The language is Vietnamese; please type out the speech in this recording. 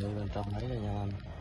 lượng bên trong đấy cho nha anh?